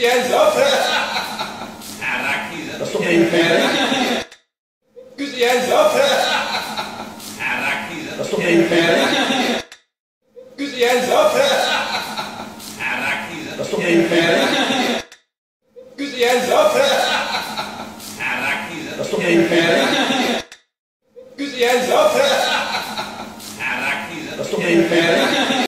Ja, så fedt. Der står med en pæl. Ja, så fedt. Der står med en pæl. Ja, så fedt. Der står med en pæl. Ja, så fedt. Der står med